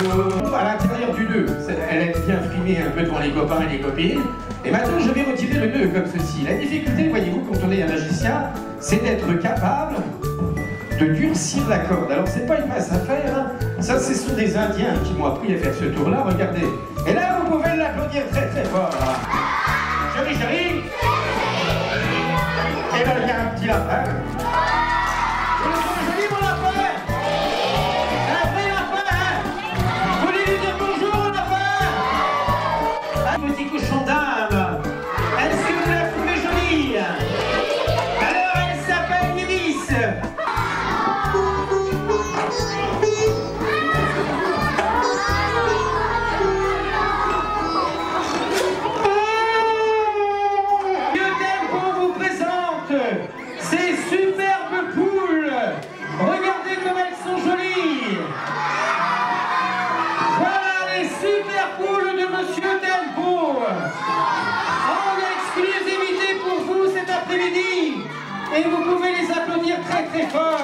À l'intérieur du nœud, elle aime bien frimer un peu devant les copains et les copines. Et maintenant je vais retirer le nœud comme ceci. La difficulté, voyez-vous, quand on est un magicien, c'est d'être capable de durcir la corde. Alors c'est pas une masse à faire, hein. ça ce sont des Indiens qui m'ont appris à faire ce tour-là, regardez. Et là vous pouvez l'applaudir très très fort. Chérie, chérie Un En exclusivité pour vous cet après-midi. Et vous pouvez les applaudir très très fort.